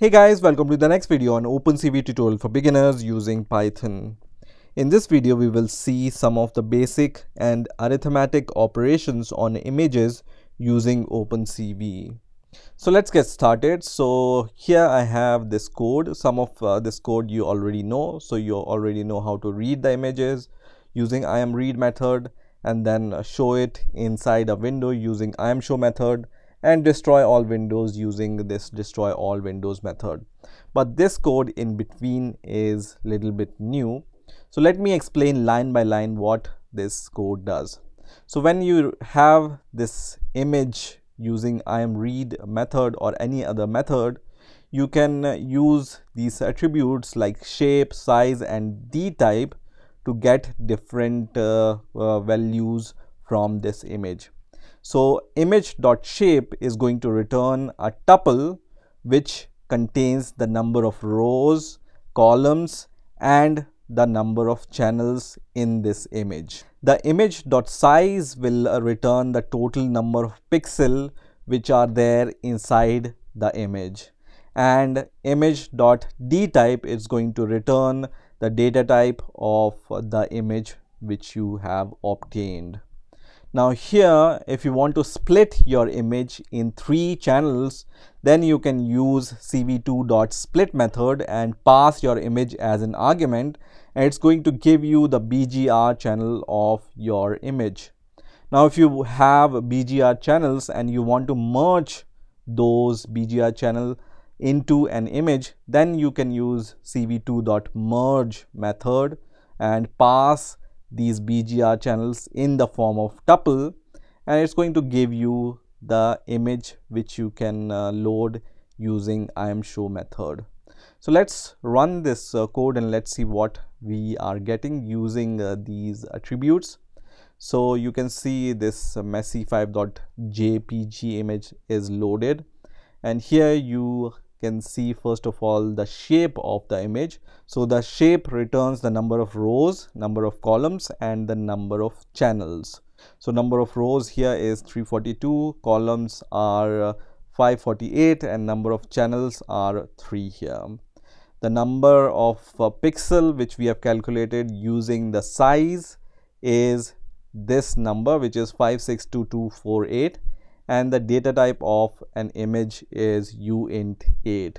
Hey guys, welcome to the next video on OpenCV tutorial for beginners using Python. In this video, we will see some of the basic and arithmetic operations on images using OpenCV. So let's get started. So here I have this code. Some of uh, this code you already know. So you already know how to read the images using ImRead method and then show it inside a window using ImShow method and destroy all windows using this destroy all windows method. But this code in between is little bit new. So let me explain line by line what this code does. So when you have this image using imread method or any other method you can use these attributes like shape size and d type to get different uh, uh, values from this image so image.shape is going to return a tuple which contains the number of rows, columns and the number of channels in this image. The image.size will uh, return the total number of pixel which are there inside the image and image.dtype is going to return the data type of the image which you have obtained. Now here if you want to split your image in three channels then you can use cv2.split method and pass your image as an argument and it's going to give you the BGR channel of your image. Now if you have BGR channels and you want to merge those BGR channel into an image then you can use cv2.merge method and pass these BGR channels in the form of tuple and it's going to give you the image which you can uh, load using imshow method. So let's run this uh, code and let's see what we are getting using uh, these attributes. So you can see this messi5.jpg image is loaded and here you can see first of all the shape of the image. So the shape returns the number of rows, number of columns and the number of channels. So number of rows here is 342, columns are uh, 548 and number of channels are 3 here. The number of uh, pixel which we have calculated using the size is this number which is 562248 and the data type of an image is uint8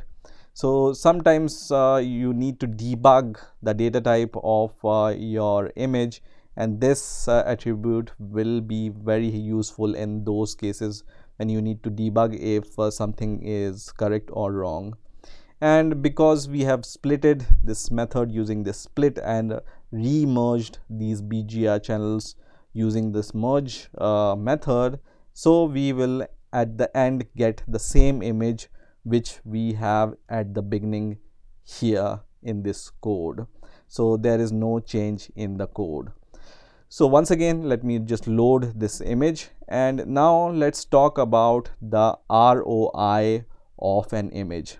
so sometimes uh, you need to debug the data type of uh, your image and this uh, attribute will be very useful in those cases when you need to debug if uh, something is correct or wrong. And because we have splitted this method using this split and re-merged these BGR channels using this merge uh, method so we will at the end get the same image which we have at the beginning here in this code. So there is no change in the code. So once again let me just load this image. And now let's talk about the ROI of an image.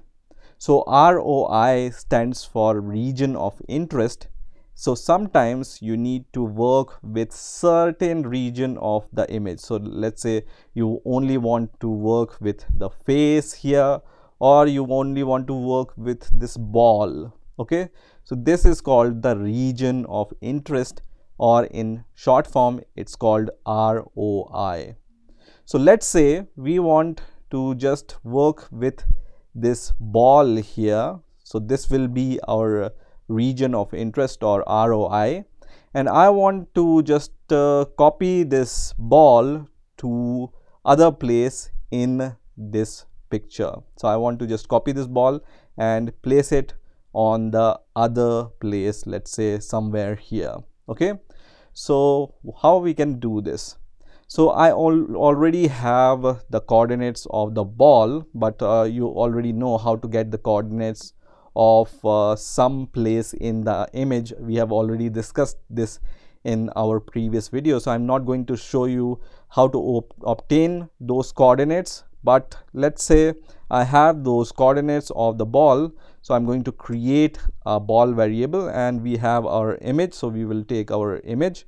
So ROI stands for region of interest so sometimes you need to work with certain region of the image. So let's say you only want to work with the face here or you only want to work with this ball okay? So this is called the region of interest or in short form it's called ROI so let's say we want to just work with this ball here. So this will be our region of interest or ROI and I want to just uh, copy this ball to other place in this picture. So I want to just copy this ball and place it on the other place let's say somewhere here. Okay? So how we can do this? So i al already have the coordinates of the ball but uh, you already know how to get the coordinates of uh, some place in the image. We have already discussed this in our previous video. So i'm not going to show you how to obtain those coordinates but let's say i have those coordinates of the ball. So i'm going to create a ball variable and we have our image. So we will take our image.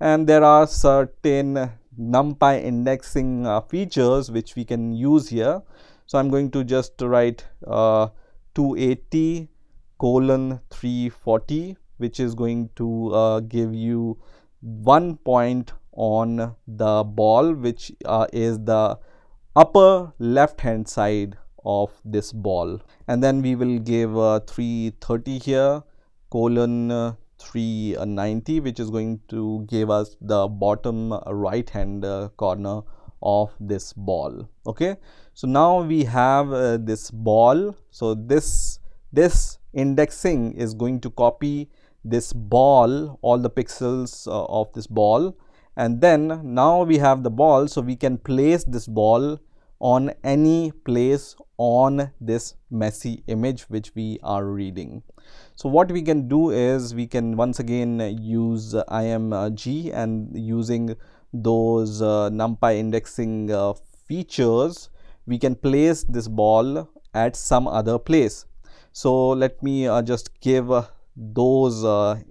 And there are certain numpy indexing uh, features which we can use here. So i'm going to just write uh, 280 colon 340 which is going to uh, give you one point on the ball which uh, is the upper left hand side of this ball. And then we will give uh, 330 here colon uh, 390 which is going to give us the bottom right hand uh, corner of this ball okay? So now we have uh, this ball. So this this indexing is going to copy this ball all the pixels uh, of this ball. And then now we have the ball so we can place this ball on any place on this Messi image which we are reading. So what we can do is we can once again use img and using those uh, numpy indexing uh, features we can place this ball at some other place. So let me uh, just give those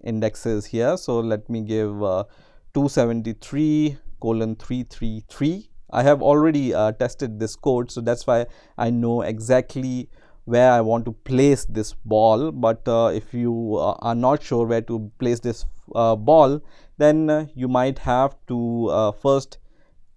indexes here. So let me give uh, 273 colon 333 I have already uh, tested this code so that's why I know exactly where I want to place this ball. But uh, if you uh, are not sure where to place this ball then uh, you might have to uh, first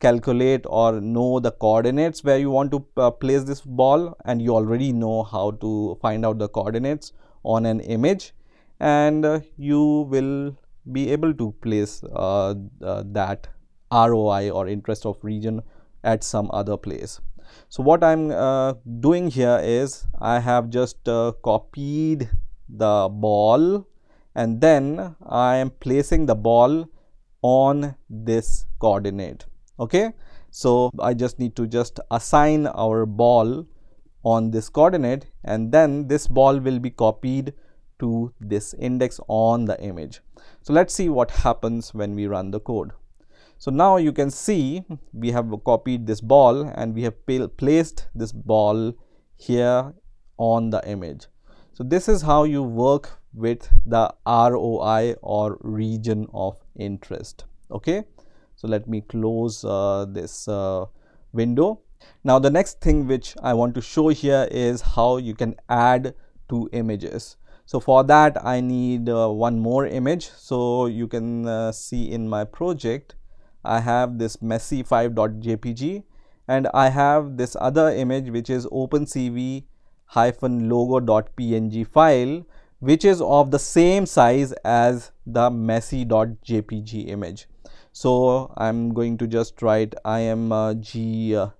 calculate or know the coordinates where you want to place this ball and you already know how to find out the coordinates on an image and you will be able to place that ROI or interest of region at some other place. So what I'm uh, doing here is I have just uh, copied the ball and then I am placing the ball on this coordinate. Okay. So I just need to just assign our ball on this coordinate and then this ball will be copied to this index on the image. So let's see what happens when we run the code. So now you can see we have copied this ball and we have placed this ball here on the image. So this is how you work with the ROI or region of interest. Okay. So let me close uh, this uh, window. Now the next thing which I want to show here is how you can add two images. So for that I need uh, one more image. So you can uh, see in my project I have this messi 5.jpg and I have this other image which is OpenCV hyphen logo.png file which is of the same size as the messy.jpg image. So I'm going to just write img2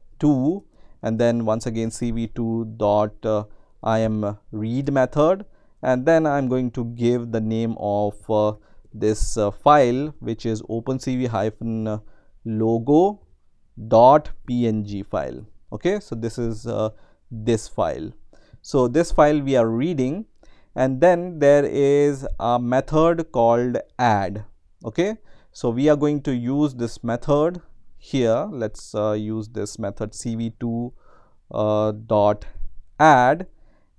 and then once again cv2 dot uh, read method. And then I'm going to give the name of uh, this uh, file which is opencv hyphen logo dot png file. Okay so this is uh, this file. So this file we are reading and then there is a method called add. Okay? So we are going to use this method here. Let's uh, use this method cv2 uh, dot add.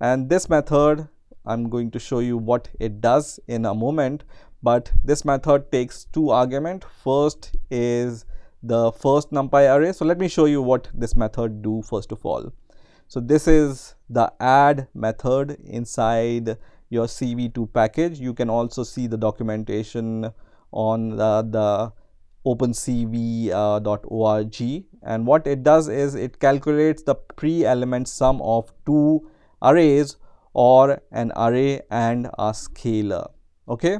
And this method i'm going to show you what it does in a moment. But this method takes two argument. First is the first numpy array. So let me show you what this method do first of all. So this is the add method inside your cv2 package. You can also see the documentation on the, the opencv.org uh, and what it does is it calculates the per-element sum of two arrays or an array and a scalar. Okay?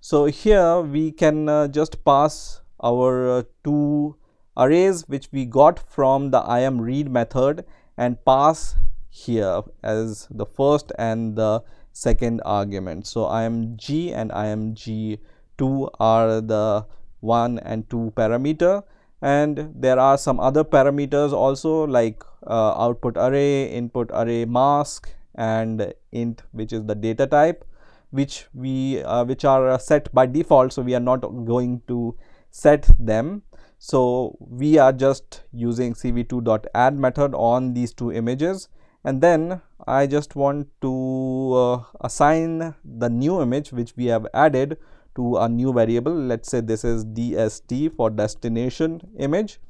So here we can uh, just pass our uh, two arrays which we got from the im read method and pass here as the first and the second argument. So img and img2 are the 1 and 2 parameter. And there are some other parameters also like uh, output array, input array mask and int which is the data type which we uh, which are uh, set by default. So we are not going to set them. So we are just using cv2.add method on these two images and then I just want to uh, assign the new image which we have added to a new variable. Let's say this is dst for destination image.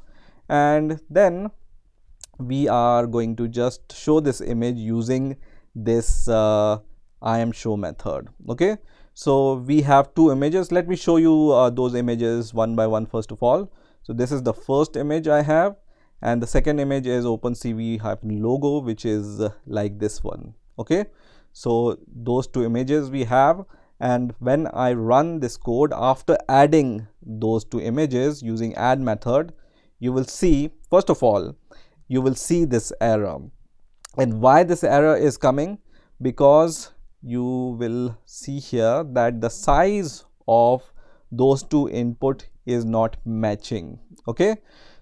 And then we are going to just show this image using this uh, im show method. Okay? So we have two images. Let me show you uh, those images one by one first of all. So this is the first image i have and the second image is opencv hyphen logo which is uh, like this one. Okay? So those two images we have. And when i run this code after adding those two images using add method you will see first of all you will see this error. And why this error is coming? Because you will see here that the size of those two input is not matching. Okay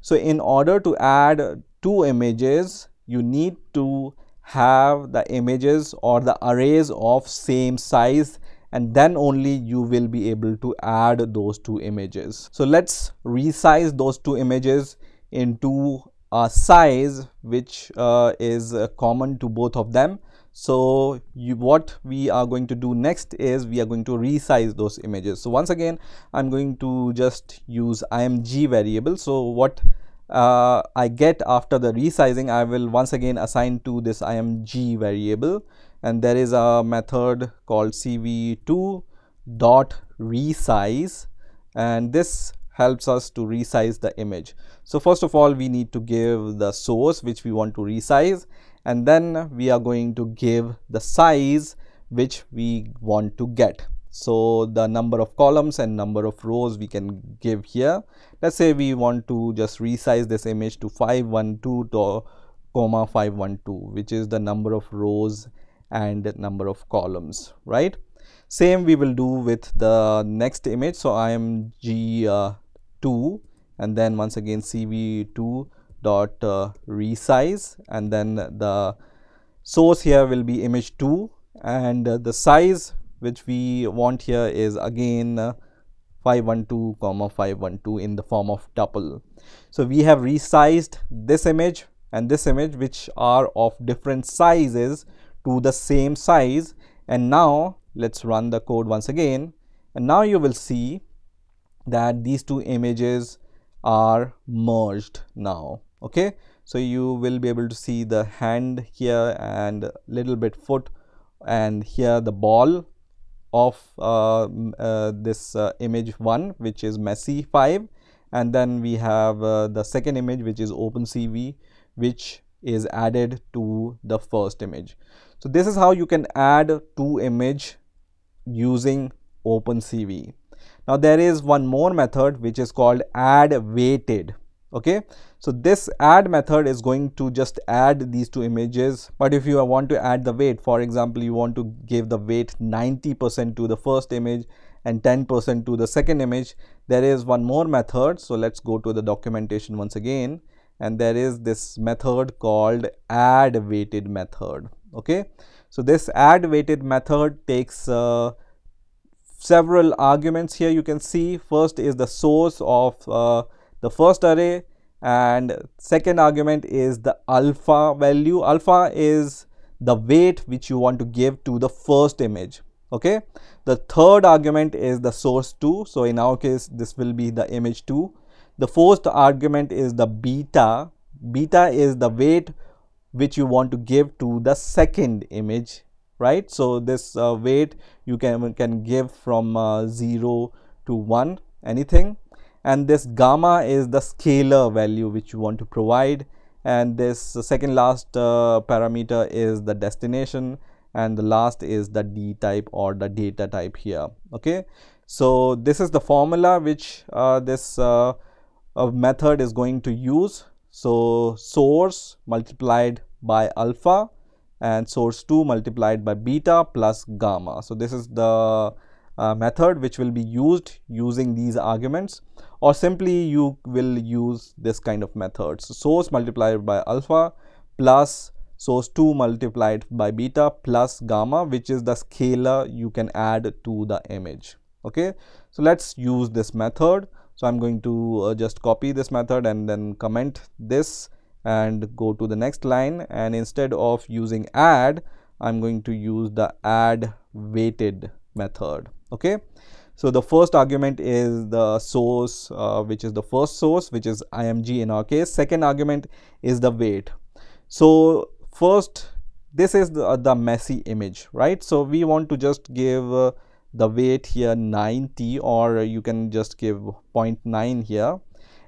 so in order to add two images you need to have the images or the arrays of same size and then only you will be able to add those two images. So let's resize those two images into a size which uh, is uh, common to both of them so you, what we are going to do next is we are going to resize those images. So once again i'm going to just use img variable. So what uh, i get after the resizing i will once again assign to this img variable. And there is a method called cv2 dot resize. And this helps us to resize the image. So first of all, we need to give the source which we want to resize and then we are going to give the size which we want to get. So the number of columns and number of rows we can give here. Let's say we want to just resize this image to 512 to, comma 512 which is the number of rows and number of columns, right? Same we will do with the next image. So I am G uh, 2 and then once again cv2 dot uh, resize and then the source here will be image 2 and uh, the size which we want here is again uh, 512 comma 512 in the form of tuple. So we have resized this image and this image which are of different sizes to the same size. And now let's run the code once again. And now you will see that these two images are merged now okay? So you will be able to see the hand here and little bit foot and here the ball of uh, uh, this uh, image 1 which is Messi 5 and then we have uh, the second image which is OpenCV which is added to the first image. So this is how you can add two image using OpenCV. Now there is one more method which is called add weighted okay? So this add method is going to just add these two images. But if you want to add the weight for example you want to give the weight 90 percent to the first image and 10 percent to the second image there is one more method. So let's go to the documentation once again. And there is this method called add weighted method. Okay? So this add weighted method takes uh, several arguments here you can see. First is the source of uh, the first array and second argument is the alpha value. Alpha is the weight which you want to give to the first image okay? The third argument is the source 2 so in our case this will be the image 2 the fourth argument is the beta. Beta is the weight which you want to give to the second image right? So this uh, weight you can can give from uh, 0 to 1 anything and this gamma is the scalar value which you want to provide. And this second last uh, parameter is the destination. And the last is the d type or the data type here. Okay? So this is the formula which uh, this uh, method is going to use. So source multiplied by alpha and source 2 multiplied by beta plus gamma. So, this is the uh, method which will be used using these arguments or simply you will use this kind of method. So, source multiplied by alpha plus source 2 multiplied by beta plus gamma which is the scalar you can add to the image. Okay. So, let us use this method. So, I am going to uh, just copy this method and then comment this and go to the next line and instead of using add I'm going to use the add weighted method okay so the first argument is the source uh, which is the first source which is img in our case. Second argument is the weight. So first this is the, the Messi image right? So we want to just give uh, the weight here 90 or you can just give 0.9 here.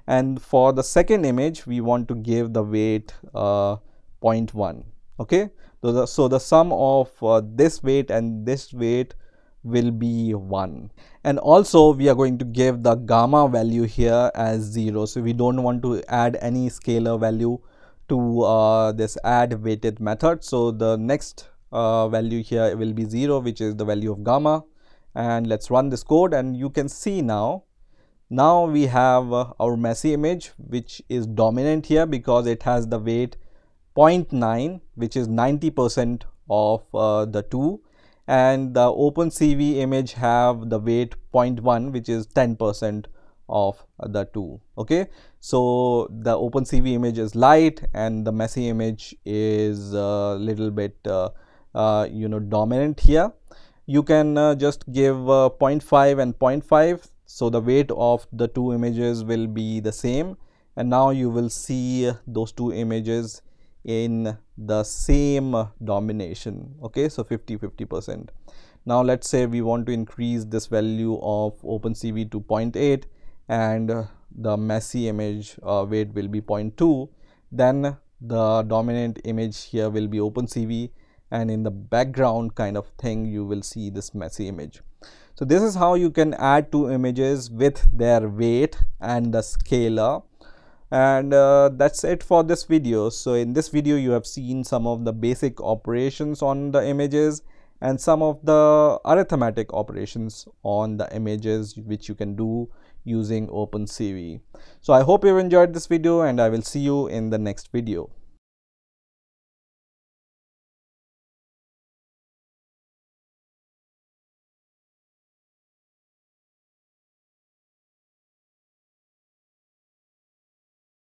And for the second image we want to give the weight uh, 0.1 okay? So the, so the sum of uh, this weight and this weight will be 1 and also we are going to give the gamma value here as 0 so we don't want to add any scalar value to uh, this add weighted method. So the next uh, value here will be 0 which is the value of gamma. And let's run this code. And you can see now now we have uh, our Messi image which is dominant here because it has the weight 0.9 which is 90 percent of uh, the two and the OpenCV image have the weight 0.1 which is 10 percent of the two okay? So the OpenCV image is light and the Messi image is a little bit uh, uh, you know dominant here. You can uh, just give uh, 0.5 and 0.5 so the weight of the two images will be the same. And now you will see those two images in the same domination okay? So 50 50 percent. Now let's say we want to increase this value of OpenCV to 0.8 and the Messi image uh, weight will be 0.2 then the dominant image here will be OpenCV and in the background kind of thing you will see this Messi image. So this is how you can add two images with their weight and the scalar and uh, that's it for this video so in this video you have seen some of the basic operations on the images and some of the arithmetic operations on the images which you can do using OpenCV. So I hope you've enjoyed this video and I will see you in the next video.